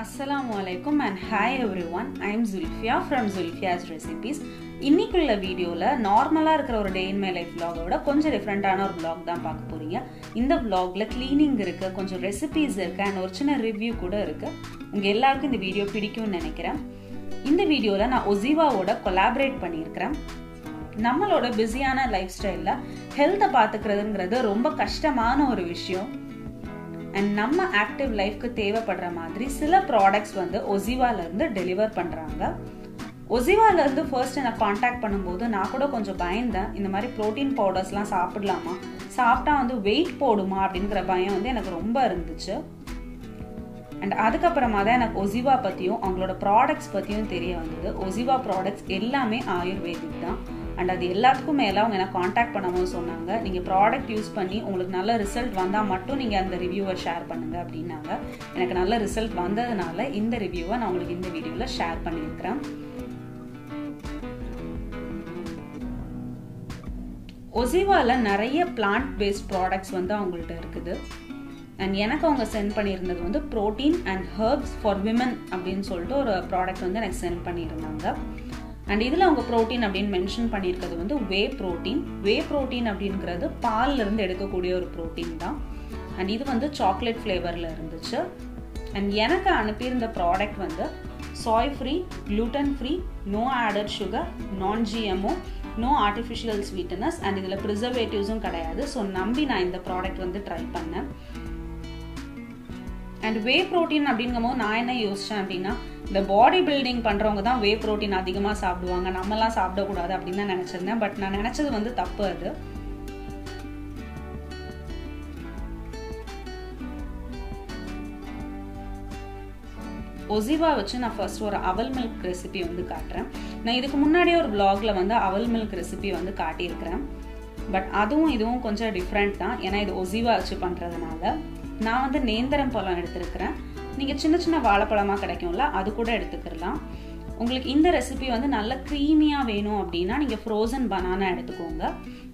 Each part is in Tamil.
அஸ்ஸலாமு அலைக்கும் and hi everyone I am Julfiya from Julfiya's recipes இன்னைக்குள்ள வீடியோவில் நார்மலாக இருக்கிற ஒரு டே இன் மை லைஃப் விட கொஞ்சம் டிஃப்ரெண்ட்டான ஒரு vlog தான் பார்க்க போறீங்க. இந்த vlogல க்ளீனிங் இருக்குது கொஞ்சம் ரெசிபீஸ் இருக்குது அண்ட் ஒரு சின்ன ரிவ்யூ கூட இருக்குது உங்கள் எல்லாருக்கும் இந்த வீடியோ பிடிக்கும்னு நினைக்கிறேன். இந்த வீடியோவில் நான் ஒசிவாவோட கொலாபரேட் பண்ணியிருக்கிறேன். நம்மளோட பிஸியான லைஃப் ஸ்டைலில் ஹெல்த்தை பார்த்துக்கிறதுங்கிறது ரொம்ப கஷ்டமான ஒரு விஷயம். அண்ட் நம்ம ஆக்டிவ் லைஃப்க்கு தேவைப்படுற மாதிரி சில ப்ராடக்ட்ஸ் வந்து ஒசிவாலேருந்து டெலிவர் பண்ணுறாங்க ஒசிவாலேருந்து ஃபர்ஸ்ட் எனக்கு காண்டாக்ட் பண்ணும்போது நான் கூட கொஞ்சம் பயந்தேன். இந்த மாதிரி ப்ரோட்டீன் பவுடர்ஸ்லாம் சாப்பிடலாமா? சாப்பிட்டா வந்து வெயிட் போடுமா? அப்படிங்கிற பயம் வந்து எனக்கு ரொம்ப இருந்துச்சு. அண்ட் அதுக்கப்புறமா தான் எனக்கு ஒசிவா பற்றியும் அவங்களோட ப்ராடக்ட்ஸ் பற்றியும் தெரிய வந்தது. ஒசிவா ப்ராடக்ட்ஸ் எல்லாமே ஆயுர்வேதிக் தான். அண்ட் அது எல்லாத்துக்கும் மேலே அவங்க என்ன காண்டாக்ட் பண்ணவும் சொன்னாங்க. நீங்கள் ப்ராடக்ட் யூஸ் பண்ணி உங்களுக்கு நல்ல ரிசல்ட் வந்தால் மட்டும் நீங்கள் அந்த ரிவ்யூவை ஷேர் பண்ணுங்க அப்படின்னாங்க. எனக்கு நல்ல ரிசல்ட் வந்ததுனால இந்த ரிவ்யூவை நான் உங்களுக்கு இந்த வீடியோவில் ஷேர் பண்ணியிருக்கிறேன். ஒசிவால நிறைய பிளான்ட் பேஸ்ட் ப்ராடக்ட்ஸ் வந்து அவங்கள்ட்ட இருக்குது. அண்ட் எனக்கு அவங்க சென்ட் பண்ணியிருந்தது வந்து protein and herbs for women அப்படின்னு சொல்லிட்டு ஒரு ப்ராடக்ட் வந்து எனக்கு சென்ட் பண்ணியிருந்தாங்க. அண்ட் இதில் அவங்க ப்ரோட்டீன் அப்படின்னு மென்ஷன் பண்ணியிருக்கிறது வந்து வே ப்ரோட்டீன் வே ப்ரோட்டீன் அப்படிங்கிறது பால்லேருந்து எடுக்கக்கூடிய ஒரு ப்ரோட்டீன் தான். அண்ட் இது வந்து சாக்லேட் ஃப்ளேவரில் இருந்துச்சு. அண்ட் எனக்கு அனுப்பியிருந்த ப்ராடக்ட் வந்து soy free gluten free no added sugar non GMO no artificial sweetness and இதில் ப்ரிசர்வேட்டிவ்ஸும் கிடையாது. ஸோ நம்பி நான் இந்த ப்ராடக்ட் வந்து ட்ரை பண்ணேன். அண்ட் வே ப்ரோட்டீன் அப்படிங்கும்போது நான் என்ன யோசிச்சேன் அப்படின்னா இந்த பாடி பில்டிங் பண்ணுறவங்க தான் வே ப்ரோட்டீன் அதிகமாக சாப்பிடுவாங்க. நம்மலாம் சாப்பிடக்கூடாது அப்படின்னு தான் நினச்சிருந்தேன். பட் நான் நினச்சது வந்து தப்பு அது. ஒசிவா வச்சு நான் ஃபர்ஸ்ட் ஒரு அவல் மில்க் ரெசிபி வந்து காட்டுறேன். நான் இதுக்கு முன்னாடியே ஒரு பிளாகில் வந்து அவல் மில்க் ரெசிபி வந்து காட்டியிருக்கிறேன். பட் அதுவும் இதுவும் கொஞ்சம் டிஃப்ரெண்ட் தான். ஏன்னா இது ஒசிவா வச்சு பண்ணுறதுனால நான் வந்து நேந்திரம் பழம் எடுத்திருக்கிறேன். நீங்கள் சின்ன சின்ன வாழைப்பழமாக கிடைக்கும்ல அது கூட எடுத்துக்கலாம் உங்களுக்கு இந்த ரெசிபி வந்து நல்ல க்ரீமியாக வேணும் அப்படின்னா நீங்கள் ஃப்ரோசன் பனானா எடுத்துக்கோங்க.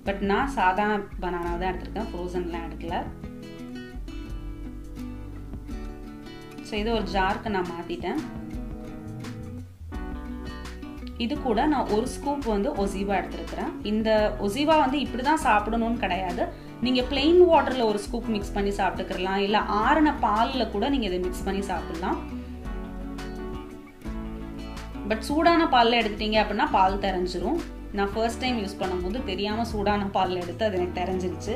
பட் நான் சாதாரண பனானா தான் எடுத்திருக்கேன் ஃப்ரோசன்லாம் எடுக்கல. ஸோ இது ஒரு ஜாருக்கு நான் மாற்றிட்டேன் இது கூட நான் ஒரு ஸ்கூப் வந்து ஒசிவா எடுத்துருக்கிறேன். இந்த ஒசிவா வந்து இப்படி தான் சாப்பிடணும்னு கிடையாது. நீங்கள் பிளெயின் வாட்டரில் ஒரு ஸ்கூப் மிக்ஸ் பண்ணி சாப்பிட்டுக்கலாம் இல்லை ஆறின பாலில் கூட நீங்கள் இதை மிக்ஸ் பண்ணி சாப்பிடலாம். பட் சூடான பாலில் எடுத்துட்டீங்க அப்படின்னா பால் தெரிஞ்சிரும். நான் ஃபர்ஸ்ட் டைம் யூஸ் பண்ணும்போது தெரியாமல் சூடான பாலில் எடுத்து அது எனக்கு தெரிஞ்சிருச்சு.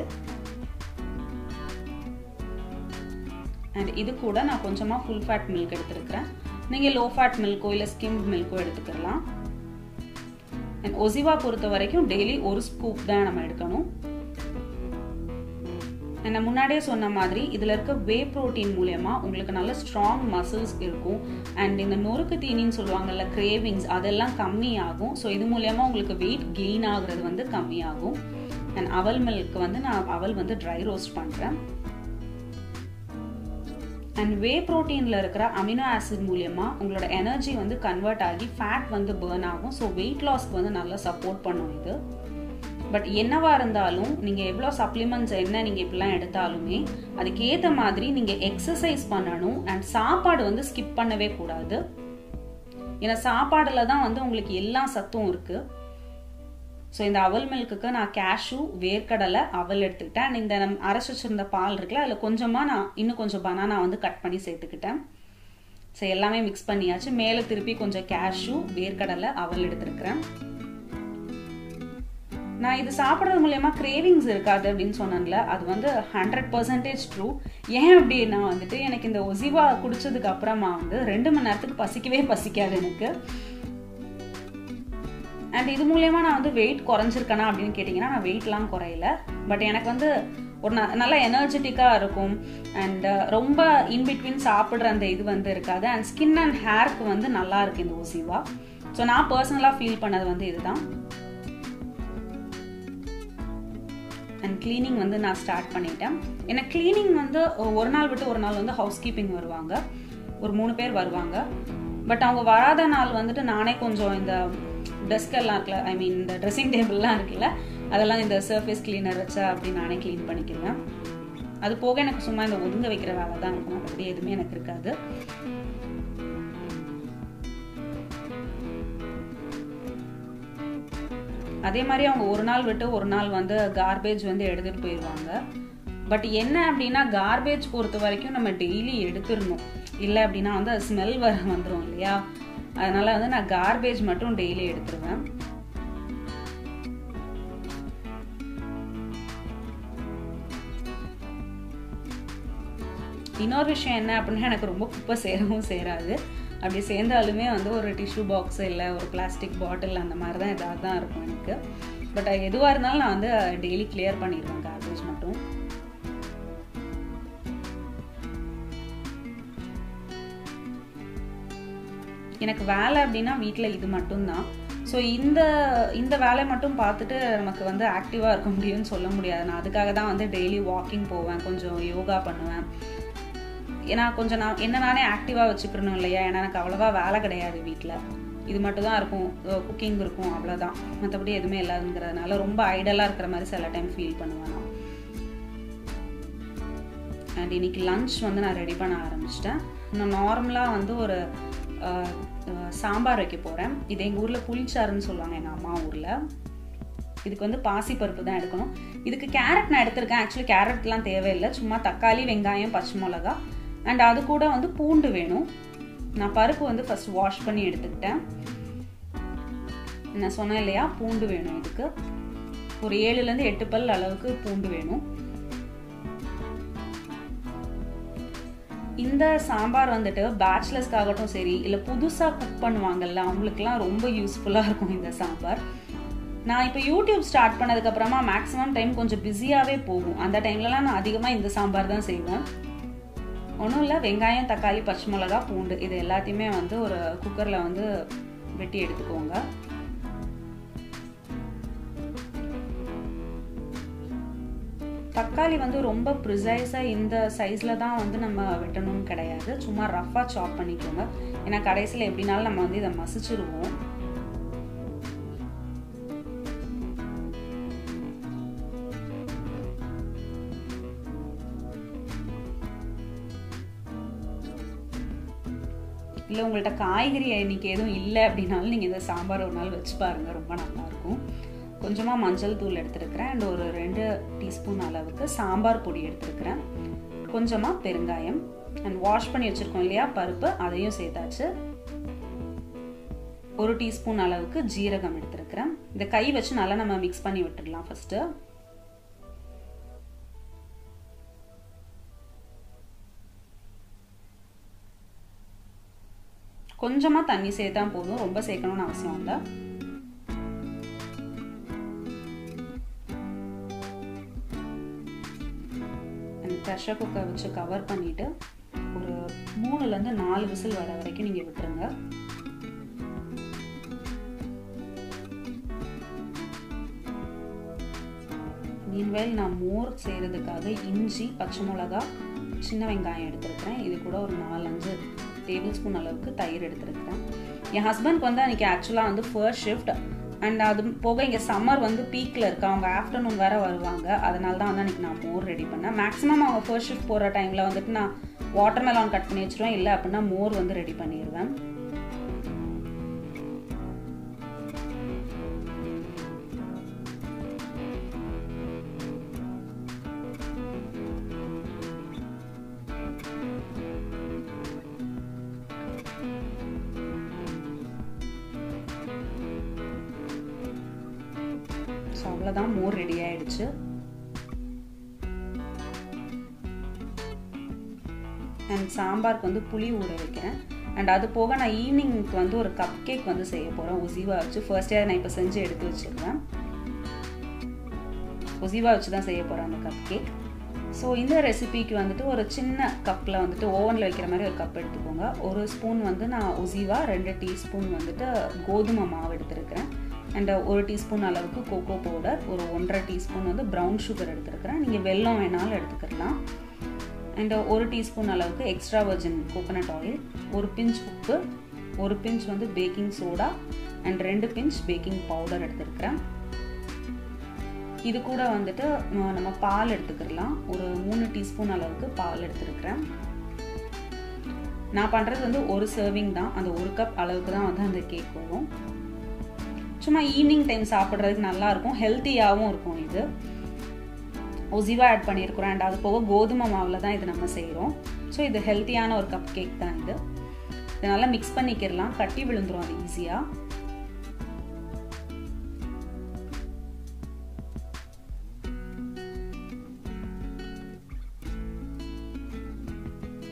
அண்ட் இது கூட நான் கொஞ்சமாக ஃபுல் ஃபேட் மில்க் எடுத்துருக்கிறேன். நீங்கள் லோ ஃபேட் மில்க்கோ இல்லை ஸ்கிம் மில்க்கோ எடுத்துக்கலாம் அண்ட் ஒசிவா பொறுத்த வரைக்கும் டெய்லி ஒரு ஸ்கூப் தான் நம்ம எடுக்கணும். நான் முன்னாடியே சொன்ன மாதிரி இதில் இருக்க வே ப்ரோட்டீன் மூலயமா உங்களுக்கு நல்ல ஸ்ட்ராங் மசில்ஸ் இருக்கும். அண்ட் இந்த நொறுக்கு தீனின்னு சொல்லுவாங்கல்ல கிரேவிங்ஸ் அதெல்லாம் கம்மியாகும். ஸோ இது மூலயமா உங்களுக்கு வெயிட் கெயின் ஆகுறது வந்து கம்மியாகும். அண்ட் அவல் மில்க் வந்து நான் அவல் வந்து ட்ரை ரோஸ்ட் பண்ணுறேன் அண்ட் வே ப்ரோட்டீனில் இருக்கிற அமினோ ஆசிட் மூலயமா உங்களோட எனர்ஜி வந்து கன்வெர்ட் ஆகி ஃபேட் வந்து பேர்ன் ஆகும். ஸோ வெயிட் லாஸ்க்கு வந்து நல்லா சப்போர்ட் பண்ணும் இது. பட் என்னவா இருந்தாலும் நீங்கள் எவ்வளோ சப்ளிமெண்ட்ஸ் என்ன நீங்கள் இப்படிலாம் எடுத்தாலுமே அதுக்கேற்ற மாதிரி நீங்கள் எக்ஸசைஸ் பண்ணணும் அண்ட் சாப்பாடு வந்து ஸ்கிப் பண்ணவே கூடாது. ஏன்னா சாப்பாடில் தான் வந்து உங்களுக்கு எல்லா சத்தும் இருக்குது ஸோ இந்த அவல் மில்க்குக்கு நான் கேஷு வேர்க்கடலை அவல் எடுத்துக்கிட்டேன். அண்ட் இந்த நம் அரைச்சி வச்சுருந்த பால் இருக்குல்ல அதில் கொஞ்சமாக நான் இன்னும் கொஞ்சம் பனானா வந்து கட் பண்ணி சேர்த்துக்கிட்டேன். ஸோ எல்லாமே மிக்ஸ் பண்ணியாச்சு. மேலே திருப்பி கொஞ்சம் கேஷு வேர்க்கடலை அவல் எடுத்துருக்கிறேன். நான் இது சாப்பிட்றது மூலயமா கிரேவிங்ஸ் இருக்காது அப்படின்னு சொன்னேன்ல அது வந்து ஹண்ட்ரட் பர்சன்டேஜ் ட்ரூ ஏன் அப்படின்னா வந்துட்டு எனக்கு இந்த ஒசிவா குடிச்சதுக்கு அப்புறமா வந்து ரெண்டு மணி நேரத்துக்கு பசிக்கவே பசிக்காது எனக்கு. அண்ட் இது மூலயமா நான் வந்து வெயிட் குறைஞ்சிருக்கேனா அப்படின்னு கேட்டிங்கன்னா நான் வெயிட்லாம் குறையல. பட் எனக்கு வந்து ஒரு ந நல்ல எனர்ஜெட்டிக்காக இருக்கும். அண்ட் uh, ரொம்ப இன்பிட்வீன் சாப்பிட்ற அந்த இது வந்து இருக்காது. அண்ட் ஸ்கின் அண்ட் ஹேருக்கு வந்து நல்லா இருக்கு இந்த ஒசிவா ஸோ நான் பர்சனலாக ஃபீல் பண்ணது வந்து இதுதான். அண்ட் க்ளீனிங் வந்து நான் ஸ்டார்ட் பண்ணிட்டேன். ஏன்னா க்ளீனிங் வந்து ஒரு நாள் விட்டு ஒரு நாள் வந்து ஹவுஸ் கீப்பிங் வருவாங்க. ஒரு மூணு பேர் வருவாங்க. பட் அவங்க வராத நாள் வந்துட்டு நானே கொஞ்சம் இந்த டெஸ்க் எல்லாம் இருக்குல்ல ஐ மீன் இந்த ட்ரெஸ்ஸிங் டேபிள்லாம் இருக்குல்ல அதெல்லாம் இந்த சர்ஃபேஸ் கிளீனர் வச்சா அப்படி நானே க்ளீன் பண்ணிக்கிறேன் அது போக எனக்கு சும்மா இந்த ஒதுங்க வைக்கிற வேலை தான் இருக்கும். அப்படி எதுவுமே எனக்கு இருக்காது. அதே மாதிரி அவங்க ஒரு நாள் விட்டு ஒரு நாள் வந்து கார்பேஜ் வந்து எடுத்துகிட்டு போயிடுவாங்க பட் என்ன அப்படின்னா கார்பேஜ் பொறுத்த வரைக்கும் நம்ம டெய்லி எடுத்துடணும். இல்லை அப்படின்னா வந்து அது ஸ்மெல் வர வந்துடும் இல்லையா? அதனால வந்து நான் கார்பேஜ் மட்டும் டெய்லி எடுத்துருவேன். இன்னொரு விஷயம் என்ன அப்படின்னா எனக்கு ரொம்ப குப்பை சேரவும் சேராது. அப்படி சேர்ந்தாலுமே வந்து ஒரு டிஷ்யூ பாக்ஸ் இல்லை ஒரு பிளாஸ்டிக் பாட்டில் அந்த மாதிரி தான் ஏதாவது தான் இருக்கும் எனக்கு. பட் எதுவாக இருந்தாலும் நான் வந்து டெய்லி கிளியர் பண்ணிடுவேன் கார்பேஜ் மட்டும். எனக்கு வேலை அப்படின்னா வீட்டில் இது மட்டும்தான். ஸோ இந்த இந்த வேலையை மட்டும் பார்த்துட்டு நமக்கு வந்து ஆக்டிவாக இருக்க முடியும்னு சொல்ல முடியாது. நான் அதுக்காக தான் வந்து டெய்லி வாக்கிங் போவேன் கொஞ்சம் யோகா பண்ணுவேன். ஏன்னா கொஞ்சம் நான் என்ன நானே ஆக்டிவாக வச்சுக்கணும் இல்லையா? ஏன்னா எனக்கு அவ்வளோவா வேலை கிடையாது வீட்டில் இது மட்டும் தான் இருக்கும். குக்கிங் இருக்கும் அவ்வளோதான் மற்றபடி எதுவுமே இல்லாதுங்கிறதுனால ரொம்ப ஐடலாக இருக்கிற மாதிரி சில டைம் ஃபீல் பண்ணுவேன் நான். அண்ட் இன்னைக்கு லன்ச் வந்து நான் ரெடி பண்ண ஆரம்பிச்சிட்டேன். நான் நார்மலாக வந்து ஒரு சாம்பார் வைக்க போகிறேன் இது எங்கள் ஊரில் புளிச்சாறுன்னு சொல்லுவாங்க எங்கள் அம்மா ஊரில். இதுக்கு வந்து பாசி பருப்பு தான் எடுக்கணும். இதுக்கு கேரட் நான் எடுத்திருக்கேன். ஆக்சுவலி கேரட்லாம் தேவையில்லை. சும்மா தக்காளி வெங்காயம் பச்சை மிளகா அண்ட் அது கூட வந்து பூண்டு வேணும். நான் பருப்பு வந்து ஃபர்ஸ்ட் வாஷ் பண்ணி எடுத்துக்கிட்டேன். நான் சொன்னேன் இல்லையா பூண்டு வேணும் இதுக்கு. ஒரு ஏழுலேருந்து எட்டு பல் அளவுக்கு பூண்டு வேணும். இந்த சாம்பார் வந்துட்டு பேச்சுலர்ஸ்க்காகட்டும் சரி இல்லை புதுசாக குக் பண்ணுவாங்கல்ல அவங்களுக்குலாம் ரொம்ப யூஸ்ஃபுல்லாக இருக்கும் இந்த சாம்பார். நான் இப்போ யூடியூப் ஸ்டார்ட் பண்ணதுக்கப்புறமா மேக்ஸிமம் டைம் கொஞ்சம் பிஸியாகவே போகும். அந்த டைம்லலாம் நான் அதிகமாக இந்த சாம்பார் தான் செய்வேன். ஒன்றும் இல்லை வெங்காயம் தக்காளி பச்சை மிளகா பூண்டு. இது எல்லாத்தையுமே வந்து ஒரு குக்கரில் வந்து வெட்டி எடுத்துக்கோங்க. தக்காளி வந்து ரொம்ப ப்ரிசைஸாக இந்த சைஸில் தான் வந்து நம்ம வெட்டணும்னு கிடையாது. சும்மா ரஃப்பாக சாப் பண்ணிக்கோங்க. ஏன்னா கடைசியில் எப்படினாலும் நம்ம வந்து இதை மசிச்சிருவோம். இல்லை உங்கள்கிட்ட காய்கறி இன்னைக்கு எதுவும் இல்லை அப்படின்னாலும் நீங்கள் இந்த சாம்பார் ஒரு நாள் வச்சு பாருங்கள் ரொம்ப நல்லாயிருக்கும். கொஞ்சமாக மஞ்சள் தூள் எடுத்துருக்கிறேன். அண்ட் ஒரு ரெண்டு டீஸ்பூன் அளவுக்கு சாம்பார் பொடி எடுத்துருக்கிறேன். கொஞ்சமாக பெருங்காயம். அண்ட் வாஷ் பண்ணி வச்சுருக்கோம் இல்லையா பருப்பு அதையும் சேர்த்தாச்சு. ஒரு டீஸ்பூன் அளவுக்கு ஜீரகம் எடுத்துருக்கிறேன். இந்த கை வச்சு நல்லா நம்ம மிக்ஸ் பண்ணி விட்டுடலாம் ஃபஸ்ட்டு கொஞ்சமாக தண்ணி சேர்த்தா போதும். ரொம்ப சேர்க்கணும்னு அவசியம் இல்லை. ப்ரெஷர் குக்கரை வச்சு கவர் பண்ணிவிட்டு ஒரு மூணுலேருந்து நாலு விசில் வர வரைக்கும் நீங்கள் விட்டுருங்க. மீன்வேல் நான் மோர் செய்கிறதுக்காக இஞ்சி பச்சை மிளகா சின்ன வெங்காயம் எடுத்துருக்கிறேன். இது கூட ஒரு நாலஞ்சு டேபிள் ஸ்பூன் அளவுக்கு தயிர் எடுத்துருக்கிறேன். என் ஹஸ்பண்ட்க்கு வந்து அன்றைக்கி ஆக்சுவலாக வந்து ஃபர்ஸ்ட் ஷிஃப்ட் அண்ட் அது போக இங்கே சம்மர் வந்து பீக்கில் இருக்கு. அவங்க ஆஃப்டர்நூன் வேறு வருவாங்க. அதனால தான் வந்து அன்றைக்கி நான் மோர் ரெடி பண்ணேன். மேக்ஸிமம் அவங்க ஃபர்ஸ்ட் ஷிஃப்ட் போகிற டைமில் வந்துட்டு நான் வாட்டர் மெலான் கட் பண்ணி வச்சுருவேன். இல்லை அப்படின்னா மோர் வந்து ரெடி பண்ணிடுவேன் மோர் ரெடி ஆயிடுச்சு. அண்ட் சாம்பாருக்கு வந்து புளி ஊற வைக்கிறேன். அண்ட் அது போக நான் ஈவினிங்க்கு வந்து ஒரு கப் கேக் வந்து செய்ய போகிறேன் ஒசிவா வச்சு. ஃபர்ஸ்ட் இயர் நான் இப்போ செஞ்சு எடுத்து வச்சிருக்கேன் ஒசிவா வச்சு தான் செய்ய போகிறேன் அந்த கப் கேக் ஸோ இந்த ரெசிபிக்கு வந்துட்டு ஒரு சின்ன கப்பில் வந்துட்டு ஓவனில் வைக்கிற மாதிரி ஒரு கப் எடுத்துக்கோங்க. ஒரு ஸ்பூன் வந்து நான் ஒசிவா ரெண்டு டீஸ்பூன் வந்துட்டு கோதுமை மாவு எடுத்துருக்கிறேன். அண்ட் ஒரு டீஸ்பூன் அளவுக்கு கோகோ பவுடர் ஒரு ஒன்றரை டீஸ்பூன் வந்து ப்ரௌன் சுகர் எடுத்துருக்கிறேன். நீங்கள் வெல்லம் வேணாலும் எடுத்துக்கலாம். அண்ட் ஒரு டீஸ்பூன் அளவுக்கு எக்ஸ்ட்ரா வர்ஜின் கோகோனட் ஆயில் ஒரு பிஞ்ச் உப்பு ஒரு பிஞ்ச் வந்து பேக்கிங் சோடா அண்ட் ரெண்டு பிஞ்ச் பேக்கிங் பவுடர் எடுத்துருக்கிறேன். இது கூட வந்துட்டு நம்ம பால் எடுத்துக்கிடலாம் ஒரு மூணு டீஸ்பூன் அளவுக்கு பால் எடுத்துருக்கிறேன். நான் பண்ணுறது வந்து ஒரு சர்விங் தான். அந்த ஒரு கப் அளவுக்கு தான் வந்து அந்த கேக் வரும் சும்மா ஈவினிங் டைம் சாப்பிட்றதுக்கு நல்லாயிருக்கும். ஹெல்த்தியாகவும் இருக்கும் இது. ஒசிவா ஆட் பண்ணியிருக்கிறோம் அண்ட் அது போக கோதுமை மாவில் தான் இது நம்ம செய்கிறோம் ஸோ இது ஹெல்த்தியான ஒரு கப் கேக் தான் இது. இதை நல்லா மிக்ஸ் பண்ணிக்கிடலாம். கட்டி விழுந்துரும் அது ஈஸியாக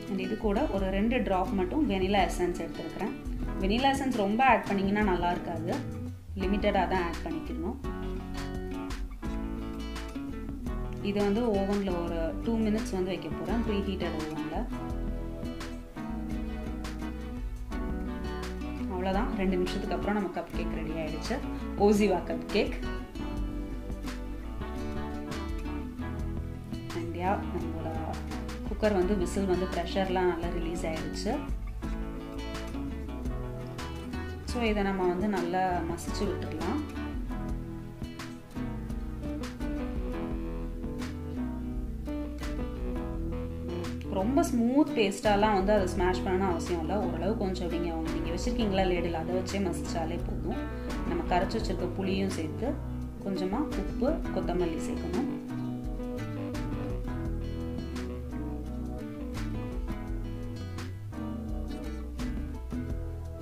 அண்ட் இது கூட ஒரு ரெண்டு ட்ராப் மட்டும் வெனிலா எசன்ஸ் எடுத்துருக்கிறேன். வெனிலா எசன்ஸ் ரொம்ப ஆட் பண்ணிங்கன்னா நல்லா இருக்காது. லிமிட்டடாக தான் ஆட் பண்ணிக்கணும். இது வந்து ஓவனில் ஒரு டூ மினிட்ஸ் வந்து வைக்க போகிறேன் ப்ரீ ஹீட்டட் ஓவனில். அவ்வளோதான் ரெண்டு நிமிஷத்துக்கு அப்புறம் நம்ம கப் கேக் ரெடி ஆயிடுச்சு. ஓசிவா கப் கேக் இந்தியா நம்மளோட குக்கர் வந்து விசில் வந்து ப்ரெஷர்லாம் நல்லா ரிலீஸ் ஆயிடுச்சு. ஸோ இதை நம்ம வந்து நல்லா மசிச்சு விட்டுக்கலாம். ரொம்ப ஸ்மூத் பேஸ்டாலாம் வந்து அதை ஸ்மாஷ் பண்ணணும் அவசியம் இல்லை. ஓரளவு கொஞ்சம் நீங்கள் அவங்க நீங்கள் வச்சுருக்கீங்களா லேடில் அதை வச்சே மசிச்சாலே போதும். நம்ம கரைச்சி வச்சிருக்க புளியும் சேர்த்து கொஞ்சமாக உப்பு கொத்தமல்லி சேர்க்கணும்.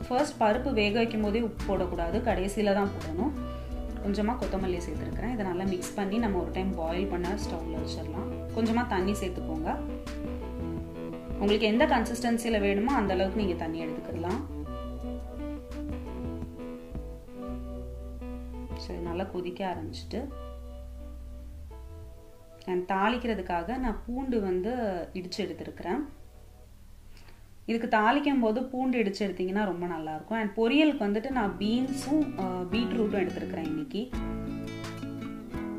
ஃபர்ஸ்ட் பருப்பு வேக வைக்கும் போதே உப்பு போடக்கூடாது. கடைசியில் தான் போடணும். கொஞ்சமாக கொத்தமல்லி சேர்த்துருக்கிறேன். இதை நல்லா மிக்ஸ் பண்ணி நம்ம ஒரு டைம் பாயில் பண்ண ஸ்டவ்வில் வச்சிடலாம். கொஞ்சமாக தண்ணி சேர்த்துக்கோங்க. உங்களுக்கு எந்த கன்சிஸ்டன்சியில் வேணுமோ அந்த அளவுக்கு நீங்கள் தண்ணி எடுத்துக்கலாம். சரி நல்லா கொதிக்க ஆரம்பிச்சிட்டு. தாளிக்கிறதுக்காக நான் பூண்டு வந்து இடித்து எடுத்துருக்கிறேன். இதுக்கு தாளிக்கும் போது பூண்டு இடித்து எடுத்திங்கன்னா ரொம்ப நல்லாயிருக்கும். அண்ட் பொரியலுக்கு வந்துட்டு நான் பீன்ஸும் பீட்ரூட்டும் எடுத்துருக்கிறேன் இன்னைக்கு.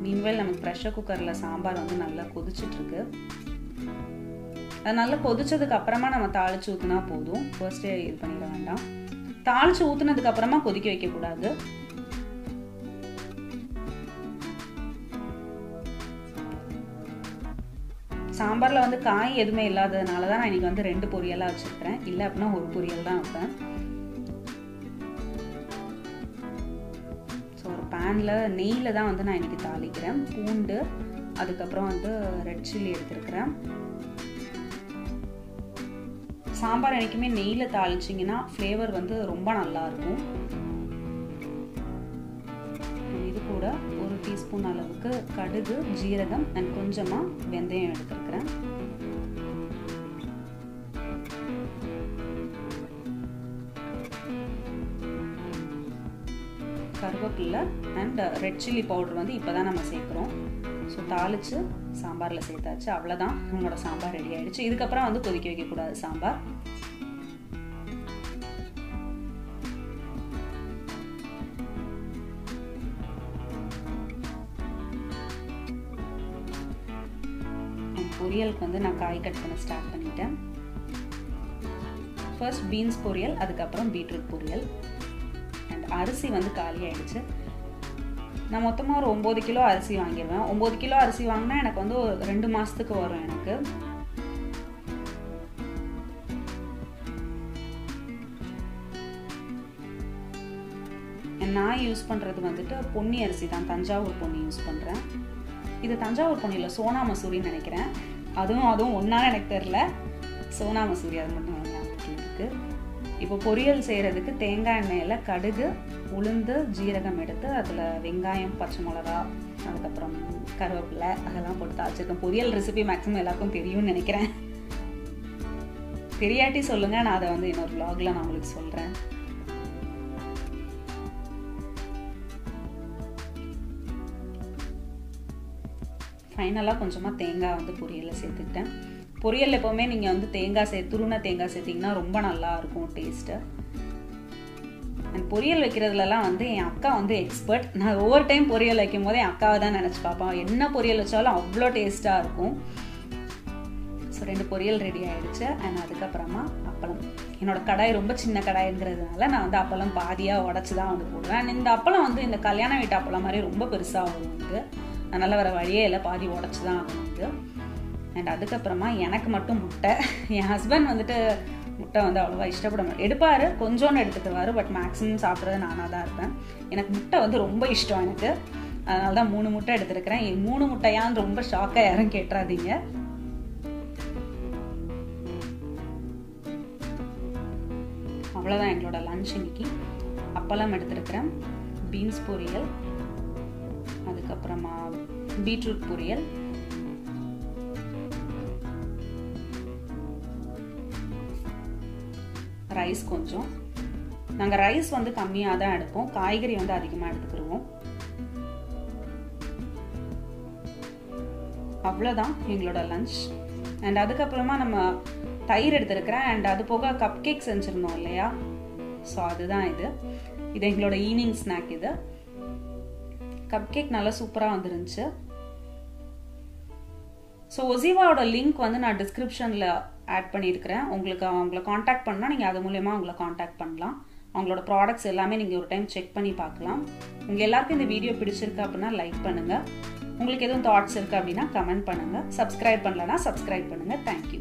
மீன்வேல் நமக்கு ப்ரெஷர் குக்கரில் சாம்பார் வந்து நல்லா கொதிச்சிட்ருக்கு. அது நல்லா கொதிச்சதுக்கு அப்புறமா நம்ம தாளிச்சு ஊற்றினா போதும். ஃபர்ஸ்டே இது பண்ணிட வேண்டாம். தாளிச்சு ஊற்றுனதுக்கு அப்புறமா கொதிக்க வைக்கக்கூடாது. சாம்பாரில் வந்து காய் எதுவுமே இல்லாததுனால தான் நான் இன்றைக்கி வந்து ரெண்டு பொரியலாக வச்சுருக்கிறேன். இல்லை அப்படின்னா ஒரு பொரியல் தான் வைப்பேன். ஸோ ஒரு பேனில் நெய்யில் தான் வந்து நான் இன்றைக்கி தாளிக்கிறேன். பூண்டு அதுக்கப்புறம் வந்து ரெட் சில்லி எடுத்துருக்கிறேன். சாம்பார் என்றைக்குமே நெய்யில் தாளிச்சிங்கன்னா ஃப்ளேவர் வந்து ரொம்ப நல்லாயிருக்கும் ஸ்பூன் அளவுக்கு கடுகு ஜீரகம் அண்ட் கொஞ்சமாக வெந்தயம் எடுத்துருக்கிறேன். கருவேப்பில்லை அண்ட் ரெட் சில்லி பவுடர் வந்து இப்போ தான் நம்ம சேர்க்குறோம். ஸோ தாளித்து சாம்பாரில் சேர்த்தாச்சு. அவ்வளோதான் நம்மளோட சாம்பார் ரெடி ஆகிடுச்சு இதுக்கப்புறம் வந்து கொதிக்க வைக்கக்கூடாது சாம்பார். பொரியலுக்கு வந்து நான் காய் கட் பண்ண ஸ்டார்ட் பண்ணிட்டேன். ஃபர்ஸ்ட் பீன்ஸ் பொரியல் அதுக்கப்புறம் பீட்ரூட் பொரியல். அண்ட் அரிசி வந்து காலி ஆயிடுச்சு. நான் மொத்தமாக ஒரு ஒம்பது கிலோ அரிசி வாங்கிடுவேன் ஒம்பது கிலோ அரிசி வாங்கினா எனக்கு வந்து ரெண்டு மாதத்துக்கு வரும் எனக்கு. நான் யூஸ் பண்ணுறது வந்துட்டு பொன்னி அரிசி தான். தஞ்சாவூர் பொன்னி யூஸ் பண்ணுறேன் இது தஞ்சாவூர் பொன்னியில் சோனா மசூரின்னு நினைக்கிறேன். அதுவும் அதுவும் ஒன்றான்னு எனக்கு தெரில சோனா மசூரி அது மட்டும் ஞாபகத்தில் இருக்குது இப்போ பொரியல் செய்கிறதுக்கு தேங்காய் எண்ணெயில் கடுகு உளுந்து ஜீரகம் எடுத்து அதில் வெங்காயம் பச்சை மிளகா அதுக்கப்புறம் கருவேப்பிலை அதெல்லாம் போட்டு தாச்சிருக்கேன் பொரியல் ரெசிபி மேக்ஸிமம் எல்லாருக்கும் தெரியும்னு நினைக்கிறேன். தெரியாட்டி சொல்லுங்கள் நான் அதை வந்து இன்னொரு வ்ளாகில் நான் உங்களுக்கு சொல்கிறேன் ஃபைனலாக கொஞ்சமாக தேங்காய் வந்து பொரியலில் சேர்த்துக்கிட்டேன். பொரியல் எப்போவுமே நீங்கள் வந்து தேங்காய் சே துருண தேங்காய் சேர்த்திங்கன்னா ரொம்ப நல்லா இருக்கும் டேஸ்ட்டு அண்ட் பொரியல் வைக்கிறதுலலாம் வந்து என் அக்கா வந்து எக்ஸ்பர்ட் நான் ஒவ்வொரு டைம் பொரியல் வைக்கும் போது என் அக்காவை தான் நினச்சி பார்ப்பேன் என்ன பொரியல் வச்சாலும் அவ்வளோ டேஸ்ட்டாக இருக்கும். ஸோ ரெண்டு பொரியல் ரெடி ஆகிடுச்சு அண்ட் அதுக்கப்புறமா அப்பளம். என்னோட கடாய் ரொம்ப சின்ன கடாய்ங்கிறதுனால நான் வந்து அப்பளம் பாதியாக உடச்சி தான் வந்து போடுவேன். அண்ட் இந்த அப்பளம் வந்து இந்த கல்யாண வீட்டு அப்பளம் மாதிரி ரொம்ப பெருசாக வரும் வந்து. அதனால் வர வழியே இல்லை. பாதி உடச்சி தான் ஆகணும் இது. அண்ட் அதுக்கப்புறமா எனக்கு மட்டும் முட்டை. என் ஹஸ்பண்ட் வந்துட்டு முட்டை வந்து அவ்வளோவா இஷ்டப்பட மாட்டேன் எடுப்பார் கொஞ்சோன்னு எடுத்துக்குவார் பட் மேக்ஸிமம் சாப்பிட்றது நானாக தான் இருப்பேன். எனக்கு முட்டை வந்து ரொம்ப இஷ்டம் எனக்கு. அதனால தான் மூணு முட்டை எடுத்துருக்கிறேன். மூணு முட்டையான்னு ரொம்ப ஷாக்காக யாரும் கேட்டுறாதீங்க. அவ்வளோதான் எங்களோட லன்ச் இன்னைக்கு. அப்பளம் எடுத்துருக்கிறேன். பீன்ஸ் பொரியல். பீட்ரூட் பொரியல். ரைஸ் கொஞ்சம். நாங்கள் ரைஸ் வந்து கம்மியாக தான் எடுப்போம். காய்கறி வந்து அதிகமாக எடுத்துக்கிடுவோம் அவ்வளோதான் எங்களோட லஞ்ச் அண்ட் அதுக்கப்புறமா நம்ம தயிர் எடுத்துருக்கிறேன். அண்ட் அது போக கப் கேக் செஞ்சுருந்தோம் இல்லையா? ஸோ அதுதான் இது. இது எங்களோட ஈவினிங் ஸ்நாக் இது. கப் கேக் நல்லா சூப்பராக வந்துருந்துச்சு. ஸோ ஒசிவாவோட லிங்க் வந்து நான் டிஸ்கிரிப்ஷனில் ஆட் பண்ணியிருக்கிறேன். உங்களுக்கு அவங்கள காண்டாக்ட் பண்ணால் நீங்கள் அது மூலயமா அவங்கள காண்டாக்ட் பண்ணலாம். அவங்களோட ப்ராடக்ட்ஸ் எல்லாமே நீங்கள் ஒரு டைம் செக் பண்ணி பார்க்கலாம். உங்கள் எல்லாருக்கும் இந்த வீடியோ பிடிச்சிருக்கு அப்படின்னா லைக் பண்ணுங்கள் உங்களுக்கு எதுவும் தாட்ஸ் இருக்குது அப்படின்னா கமெண்ட் பண்ணுங்கள் சப்ஸ்கிரைப் பண்ணலன்னா சப்ஸ்கிரைப் பண்ணுங்கள் தேங்க்யூ